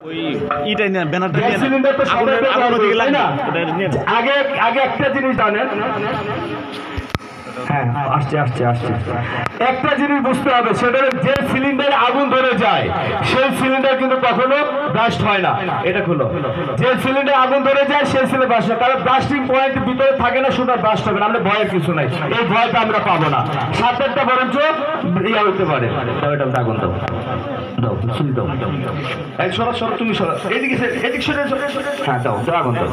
ওই ইটাই নেন ব্যানারটা নিয়ে নেন। সিলিন্ডার তো সবাই আগুনের আগুনের দিকে না? আগে আগে একটা জিনিস জানেন হ্যাঁ আসছে আসছে আসছে। একটা জিনিস বুঝতে হবে সেটা যে সিলিন্ডারে আগুন ধরে যায় সেই সিলিন্ডার কিন্তু কখনো ব্লাস্ট হয় না। এটা খুলো। যে সিলিন্ডারে আগুন ধরে যায় সেই সিলিন্ডার ব্লাস্ট হয় কারণ ব্লাস্টিং পয়েন্ট ভিতরে থাকে না শুধু ব্লাস্ট হবে না আমরা ভয়ের কিছু নাই। এই ভয়টা আমরা পাবো না। সাতেরটা বরঞ্চ ইয়া হতে পারে। দাও এটা আগুন দাও। দাও সুই দাও। এই সরা সরা তুমি সরা। এদিকে এদিকে সরে। হ্যাঁ দাও দাও আগুন দাও।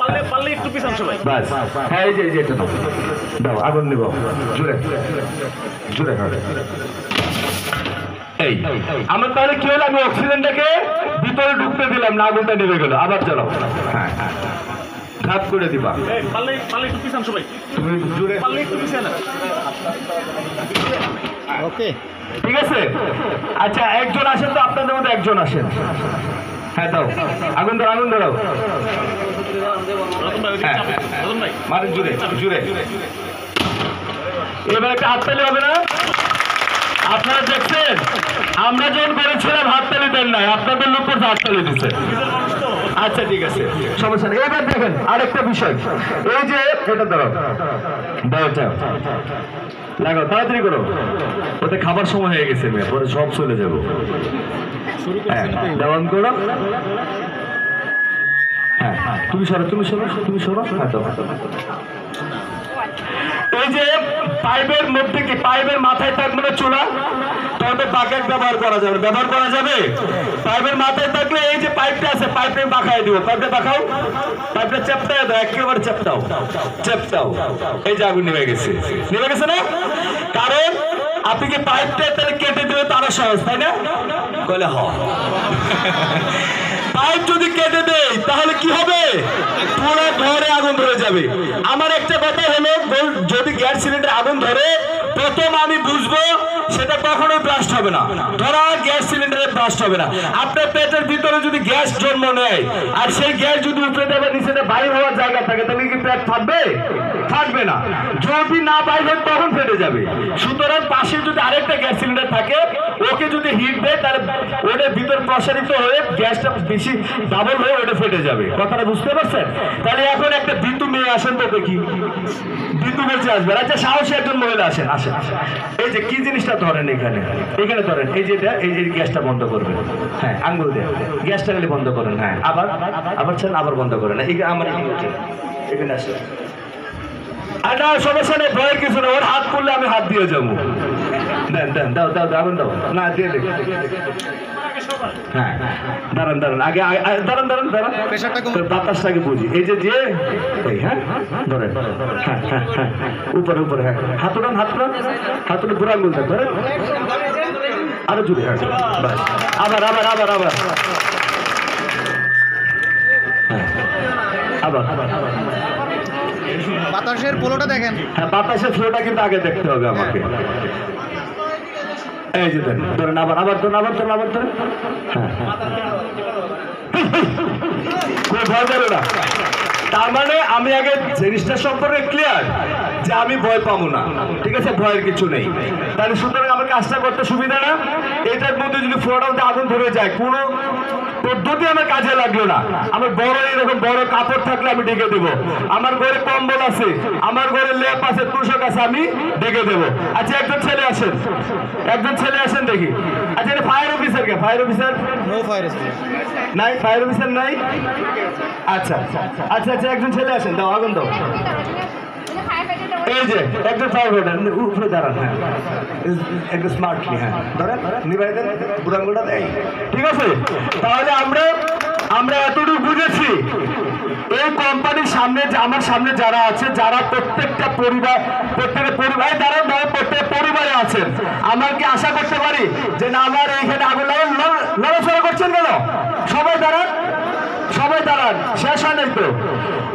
পারলে পারলে একটু পিছান সবাই বাস হ্যাঁ এই যে এটা দাও। দাও আগুন নিব। জুড়ে জুড়ে এই আমার তাহলে কি হলো? আমি অক্সিজেনটাকে ভিতরে ঢুকতে দিলাম না আগুনটা নেমে গেল। আবার চালাও হ্যাঁ হ্যাঁ। ঘাত করে দিবা। পারলে পারলে একটু পিছান সবাই। তুমি জুড়ে পারলে একটু পিছান। ওকে। ঠিক আছে? আচ্ছা একজন আসেন তো আপনাদের মধ্যে একজন আসেন। হ্যাঁ দাও। আগুন দাও আগুন দাও হ্যাঁ। হ্যাঁ। মানে জুড়ে জুড়ে। এবার একটা হাততালি হবে না? আপনারা দেখছেন, আমরা যখন করেছিলাম হাততালি দেন নাই, আপনাদের লোক করছে হাততালি দিচ্ছে আচ্ছা ঠিক আছে, সমস্যা নেই। এবার দেখেন, আরেকটা বিষয়। এই যে, এটা দাঁড়াও। এটা লাগাও তাড়াতাড়ি করো। ওতে খাবার সময় হয়ে গেছে, মেয়ে। সব চলে যাব। হ্যাঁ দেওয়ান করো। হ্যাঁ তুমি সরো তুমি সরো তুমি সরো। হ্যাঁ এই যে পাইপের মধ্যে কি পাইপের মাথায় থাকবে না চূড়া তবে বাকেট ব্যবহার করা যাবে। ব্যবহার করা যাবে? পাইপের মাথায় থাকলে এই যে পাইপটা আছে পাইপে বাঁকাই দিব। পাইপটা বাঁকাও পাইপটা চেপটাই দাও, একেবারে চেপটাও। চেপটাও। এই যে আগুন নেমে গেছে। নেমে গেছে না? কারণ আপনি কি পাইপটা তাহলে কেটে দিলে তারা সহজ, তাই না? বলে, হ। পাইপ যদি কেটে দেয় তাহলে কি হবে? পুরো ঘরে আগুন ধরে যাবে। আমার একটা কথা হলো যদি গ্যাস সিলিন্ডার আগুন ধরে, প্রথম আমি বুঝব সেটা কখনোই ব্লাস্ট হবে না। ধরা গ্যাস সিলিন্ডারে ব্লাস্ট হবে না। আপনার পেটের ভিতরে যদি গ্যাস জন্ম নেয়, আর সেই গ্যাস যদি উপরে দেবে নিচে বাইর হওয়ার জায়গা থাকে, তাহলে কি পেট ফাটবে? ফাটবে না। যদি না বাইর হয়, তখন ফেটে যাবে। সুতরাং পাশে যদি আরেকটা গ্যাস সিলিন্ডার থাকে, ওকে যদি হিট দেয়, তাহলে ওটার ভিতর প্রসারিত হয়ে গ্যাসটা বেশি ডাবল হয়ে ওটা ফেটে যাবে। কথাটা বুঝতে পারছেন? তাহলে এখন একটা বিন্দু মেয়ে আসেন তো দেখি। বিন্দু বেঁচে আসবে। আচ্ছা সাহসী একজন মহিলা আসেন আসেন। এই যে কি জিনিসটা ধরেন এখানে? এখানে ধরেন, এই যেটা এই যে গ্যাসটা বন্ধ করবেন। হ্যাঁ আঙ্গুল দিয়ে। গ্যাসটা খালি বন্ধ করেন। হ্যাঁ আবার আবার ছেন আবার বন্ধ করেন। এই আমার এখানে আসেন। আর না সমস্যা নেই ভয়ের কিছু না ওর হাত পড়লে আমি হাত দিয়ে যাব। দেন দেন দাও দাও দারুণ দাও না দিয়ে দে। হ্যাঁ দাঁড়ান দাঁড়ান আগে দাঁড়ান দাঁড়ান দাঁড়ান। বাতাসটাকে বুঝি। এই যে যে হ্যাঁ ধরেন হ্যাঁ হ্যাঁ হ্যাঁ উপরে উপরে হ্যাঁ। হাত উঠান হাত উঠান হাত উঠে বুড়া আঙ্গুল দেন ধরেন। আরও জুড়ে হ্যাঁ আবার আবার আবার। হ্যাঁ আবার আবার আবার। বাতাসের পোলোটা দেখেন। হ্যাঁ বাতাসের ফ্লোটা কিন্তু আগে দেখতে হবে আমাকে। এই যে ধরেন আবার আবার ধরেন আবার ধরেন আবার ধরেন। তার মানে আমি আগে জিনিসটা সম্পর্কে ক্লিয়ার যে আমি ভয় পাবো না। ঠিক আছে? ভয়ের কিছু নেই। তাহলে সুতরাং আমার কাজটা করতে সুবিধা না। এটার মধ্যে যদি মধ্যে আগুন ধরে যায়, কোনো পদ্ধতি আমার কাজে লাগল না। আমার বড় এরকম বড় কাপড় থাকলে আমি ডেকে দেবো। আমার ঘরে কম্বল আছে, আমার ঘরে লেপ আছে তুষক আছে আমি ডেকে দেবো। আচ্ছা একজন ছেলে আসেন। একজন ছেলে আসেন দেখি। আচ্ছা এটা ফায়ার অফিসার কে? Fire officer no fire officer নাই ফায়ার অফিসার নাই? আচ্ছা আচ্ছা আচ্ছা একজন ছেলে আসেন দাও আগুন দাও। এই যে একজন ফায়ার ফাইটার উপরে দাঁড়ান হ্যাঁ। একটু স্মার্টলি হ্যাঁ। ধরেন নিবাই দেন বুড়াঙ্গুলটা দেয়। ঠিক আছে? তাহলে আমরা আমরা এতটুকু বুঝেছি এই কোম্পানির সামনে আমার সামনে যারা আছে, যারা প্রত্যেকটা পরিবার প্রত্যেকের পরিবার দাঁড়ান দাঁড়ান প্রত্যেক পরিবারে আছেন। আমার কি আশা করতে পারি যে না, আমার এইখানে আগুন লড়াচড়া করছেন কেন? সবাই দাঁড়ান। সবাই দাঁড়ান। শেষ হয় নাই তো?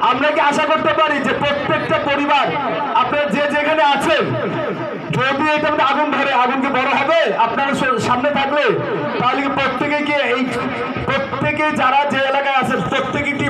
আমরা কি আশা করতে পারি যে প্রত্যেকটা পরিবার, আপনার যে যেখানে আছেন, যদি এটা আগুন ধরে, আগুন কি বড় হবে? আপনারা সামনে থাকলে, তাহলে কি প্রত্যেকে কি এই প্রত্যেকে যারা যে এলাকায় আছেন, প্রত্যেকে কি